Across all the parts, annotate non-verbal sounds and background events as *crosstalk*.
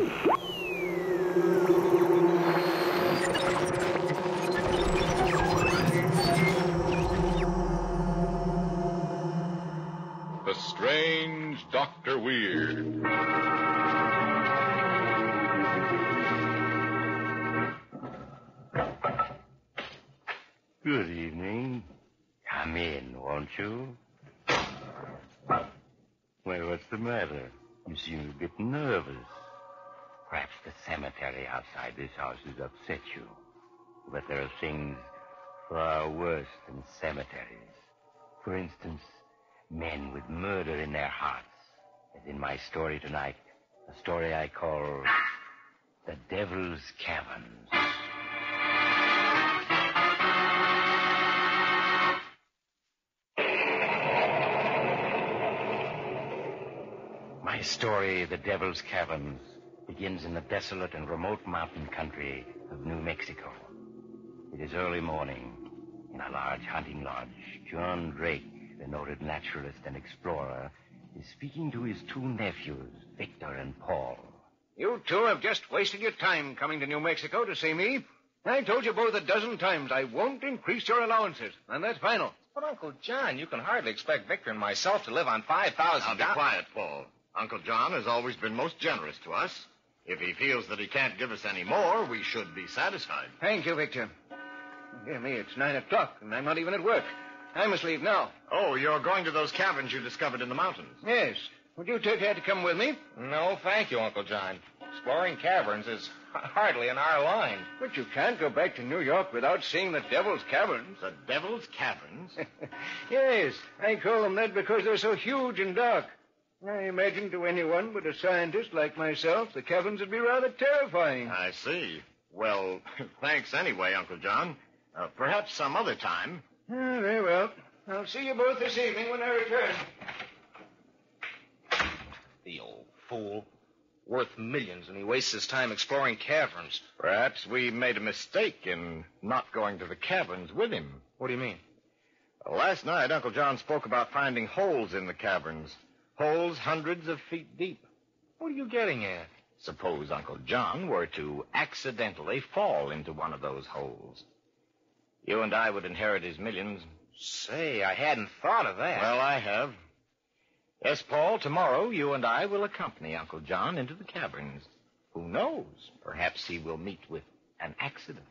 The Strange Dr. Weird. Good evening. Come in, won't you? Well, what's the matter? You seem a bit nervous. Perhaps the cemetery outside this house has upset you. But there are things far worse than cemeteries. For instance, men with murder in their hearts. As in my story tonight, a story I call The Devil's Caverns. My story, The Devil's Caverns, begins in the desolate and remote mountain country of New Mexico. It is early morning. In a large hunting lodge, John Drake, the noted naturalist and explorer, is speaking to his two nephews, Victor and Paul. You two have just wasted your time coming to New Mexico to see me. I told you both a dozen times I won't increase your allowances, and that's final. But, Uncle John, you can hardly expect Victor and myself to live on five thousand. Now be quiet, Paul. Uncle John has always been most generous to us. If he feels that he can't give us any more, we should be satisfied. Thank you, Victor. Dear me, it's nine o'clock, and I'm not even at work. I must leave now. Oh, you're going to those caverns you discovered in the mountains. Yes. Would you two care to come with me? No, thank you, Uncle John. Exploring caverns is hardly in our line. But you can't go back to New York without seeing the Devil's Caverns. The Devil's Caverns? *laughs* yes, I call them that because they're so huge and dark. I imagine to anyone but a scientist like myself, the caverns would be rather terrifying. I see. Well, *laughs* thanks anyway, Uncle John. Uh, perhaps some other time. Ah, very well. I'll see you both this evening when I return. The old fool. Worth millions, and he wastes his time exploring caverns. Perhaps we made a mistake in not going to the caverns with him. What do you mean? Last night, Uncle John spoke about finding holes in the caverns. Holes hundreds of feet deep. What are you getting at? Suppose Uncle John were to accidentally fall into one of those holes. You and I would inherit his millions. Say, I hadn't thought of that. Well, I have. Yes, Paul, tomorrow you and I will accompany Uncle John into the caverns. Who knows? Perhaps he will meet with an accident.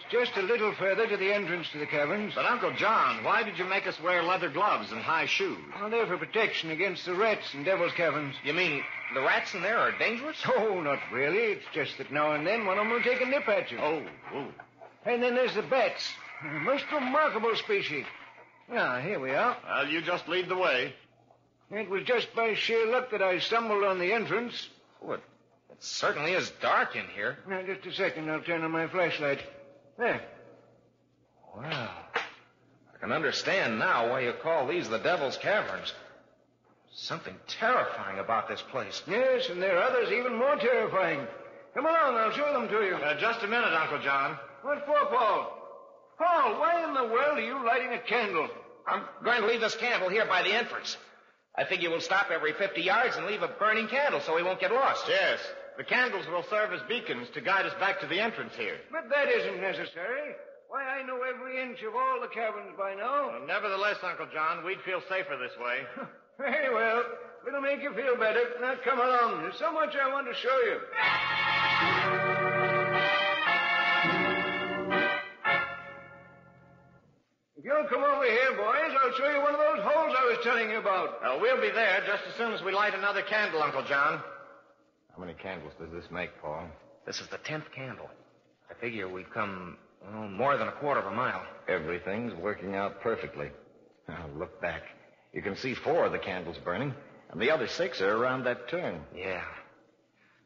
It's just a little further to the entrance to the caverns. But, Uncle John, why did you make us wear leather gloves and high shoes? Well, they're for protection against the rats in Devil's Caverns. You mean the rats in there are dangerous? Oh, not really. It's just that now and then one of them will take a nip at you. Oh, oh. And then there's the bats. Most remarkable species. Now, here we are. Well, you just lead the way. It was just by sheer luck that I stumbled on the entrance. Oh, it, it certainly is dark in here. Now, just a second. I'll turn on my flashlight. There. Well, I can understand now why you call these the Devil's Caverns. Something terrifying about this place. Yes, and there are others even more terrifying. Come along, I'll show them to you. Uh, just a minute, Uncle John. What for, Paul? Paul, why in the world are you lighting a candle? I'm going to leave this candle here by the entrance. I figure we'll stop every 50 yards and leave a burning candle so we won't get lost. Yes. The candles will serve as beacons to guide us back to the entrance here. But that isn't necessary. Why, I know every inch of all the caverns by now. Well, nevertheless, Uncle John, we'd feel safer this way. *laughs* Very well. It'll make you feel better. Now come along. There's so much I want to show you. If you'll come over here, boys, I'll show you one of those holes I was telling you about. Uh, we'll be there just as soon as we light another candle, Uncle John. How many candles does this make, Paul? This is the tenth candle. I figure we've come well, more than a quarter of a mile. Everything's working out perfectly. Now, look back. You can see four of the candles burning, and the other six are around that turn. Yeah.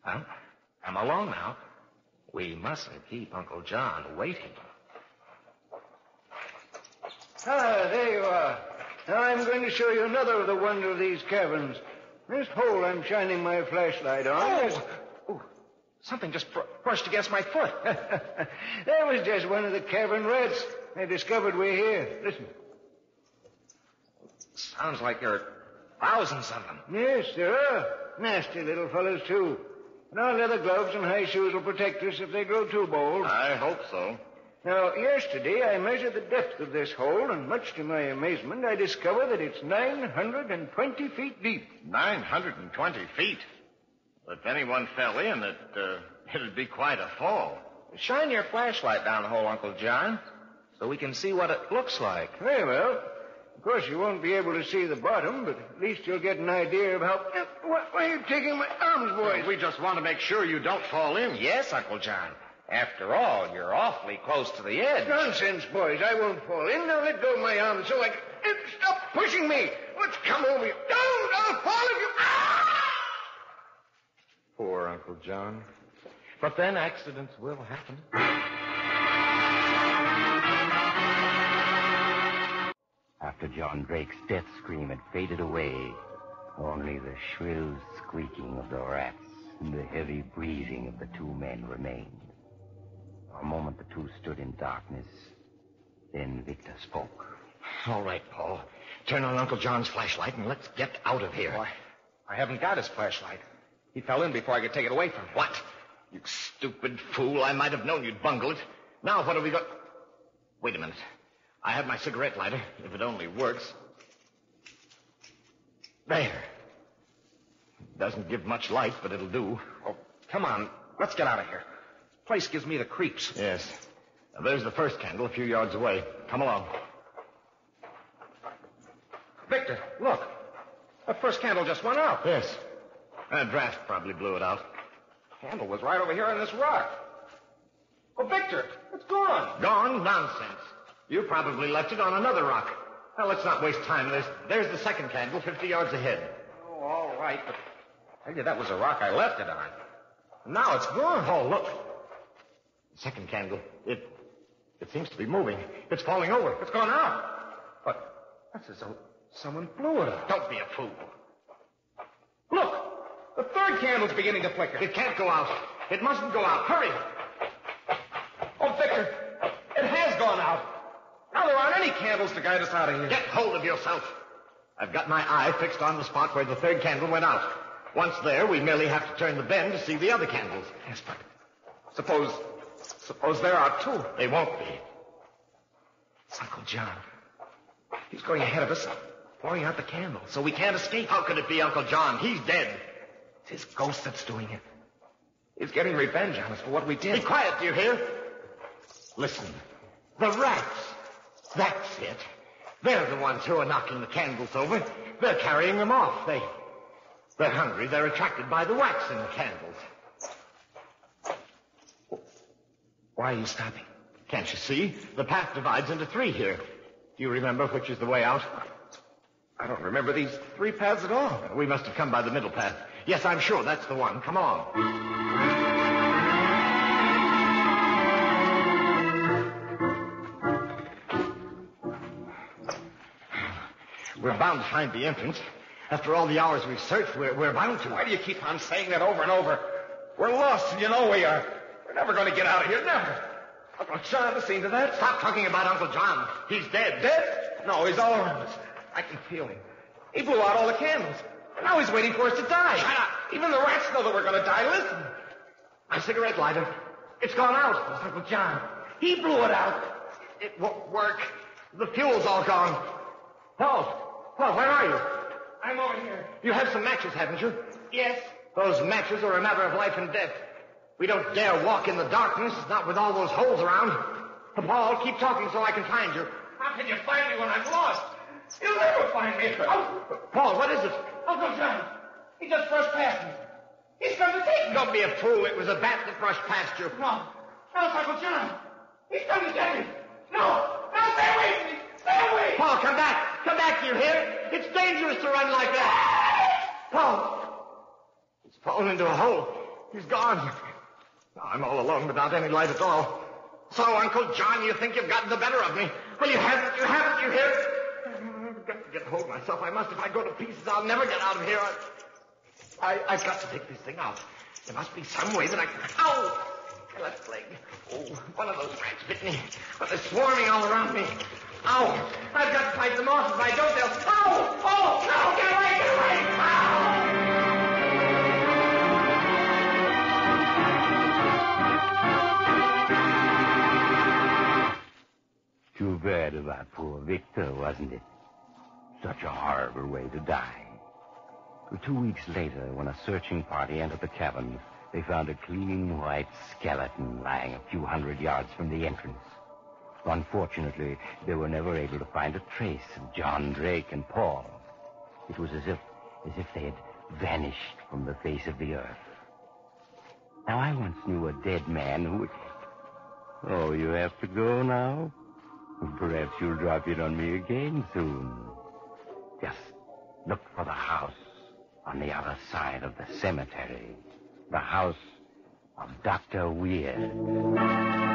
Well, come along now. We mustn't keep Uncle John waiting. Ah, there you are. Now I'm going to show you another of the wonder of these caverns. This hole I'm shining my flashlight on. Oh. is- Oh, Something just br- brushed against my foot. *laughs* that was just one of the cavern rats. They discovered we're here. Listen. Sounds like there are thousands of them. Yes, there are. Nasty little fellows, too. And our leather gloves and high shoes will protect us if they grow too bold. I hope so. Now, yesterday I measured the depth of this hole, and much to my amazement, I discovered that it's 920 feet deep. 920 feet. If anyone fell in, it, uh, it'd be quite a fall. Shine your flashlight down the hole, Uncle John, so we can see what it looks like. Very well. Of course, you won't be able to see the bottom, but at least you'll get an idea of how. Uh, Why, why are you taking my arms, boys? We just want to make sure you don't fall in. Yes, Uncle John. After all, you're awfully close to the edge. Nonsense, boys. I won't fall in. Now let go of my arms so I can. Uh, Stop pushing me. Let's come over here. Don't! I'll fall if you. Ah! Poor Uncle John. But then accidents will happen. After John Drake's death scream had faded away, only the shrill squeaking of the rats and the heavy breathing of the two men remained. For a moment the two stood in darkness. Then Victor spoke. All right, Paul. Turn on Uncle John's flashlight and let's get out of here. Why, I haven't got his flashlight. He fell in before I could take it away from him. What? You stupid fool. I might have known you'd bungle it. Now what have we got? Wait a minute. I have my cigarette lighter, if it only works. There. Doesn't give much light, but it'll do. Oh, come on. Let's get out of here. Place gives me the creeps. Yes. Now, there's the first candle a few yards away. Come along. Victor, look. The first candle just went out. Yes. A draft probably blew it out. Candle was right over here on this rock. Oh, Victor, it's gone. Gone? Nonsense. You probably left it on another rock. Now, let's not waste time. There's, there's the second candle 50 yards ahead. Oh, all right, but I tell you, that was the rock I left it on. Now it's gone. Oh, look. Second candle. It, it seems to be moving. It's falling over. It's gone out. But that's as though someone blew it out. Don't be a fool. Look, the third candle's beginning to flicker. It can't go out. It mustn't go out. Hurry. Oh, Victor, it has gone out. Now there aren't any candles to guide us out of here. Get hold of yourself. I've got my eye fixed on the spot where the third candle went out. Once there, we merely have to turn the bend to see the other candles. Yes, but suppose, suppose there are two. They won't be. It's Uncle John. He's going ahead of us, blowing out the candle, so we can't escape. How could it be Uncle John? He's dead. It's his ghost that's doing it. He's getting revenge on us for what we did. Be quiet, do you hear? Listen. The rats. That's it. They're the ones who are knocking the candles over. They're carrying them off. They, they're hungry. They're attracted by the wax in the candles. Why are you stopping? Can't you see? The path divides into three here. Do you remember which is the way out? I don't remember these three paths at all. We must have come by the middle path. Yes, I'm sure that's the one. Come on. We're bound to find the entrance. After all the hours we've searched, we're, we're bound to. Why do you keep on saying that over and over? We're lost, and you know we are. We're never going to get out of here, never. Uncle John has seen to that. Stop talking about Uncle John. He's dead. Dead? No, he's all around us. I can feel him. He blew out all the candles. Now he's waiting for us to die. Shut up. Even the rats know that we're going to die. Listen. My cigarette lighter. It's gone out. It's Uncle John. He blew it out. It won't work. The fuel's all gone. Paul. Paul, where are you? I'm over here. You have some matches, haven't you? Yes. Those matches are a matter of life and death. We don't dare walk in the darkness, not with all those holes around. Paul, keep talking so I can find you. How can you find me when I'm lost? You'll never find me. Oh, Paul, what is it? Uncle John. He just brushed past me. He's come to take me. Don't be a fool. It was a bat that brushed past you. No. No, it's Uncle John. He's come to get me. No. No, stay away from me. Stay away. Paul, come back. Come back, you hear? It's dangerous to run like that. Paul. He's fallen into a hole. He's gone. I'm all alone without any light at all. So, Uncle John, you think you've gotten the better of me. Well, you haven't. You haven't, you hear? I've got to get hold of myself. I must. If I go to pieces, I'll never get out of here. I, I, I've got to take this thing out. There must be some way that I can. Ow! My left leg. Oh, one of those rats bit me. But they're swarming all around me. Ow! I've got to fight them off. If I don't, they'll. Ow! Oh, no! Get away! Get away! Ow! Bad about poor Victor, wasn't it? Such a horrible way to die. Two weeks later, when a searching party entered the cabin, they found a clean white skeleton lying a few hundred yards from the entrance. Unfortunately, they were never able to find a trace of John Drake and Paul. It was as if, as if they had vanished from the face of the earth. Now, I once knew a dead man who... Oh, you have to go now? Perhaps you'll drop in on me again soon. Just look for the house on the other side of the cemetery. The house of Dr. Weird.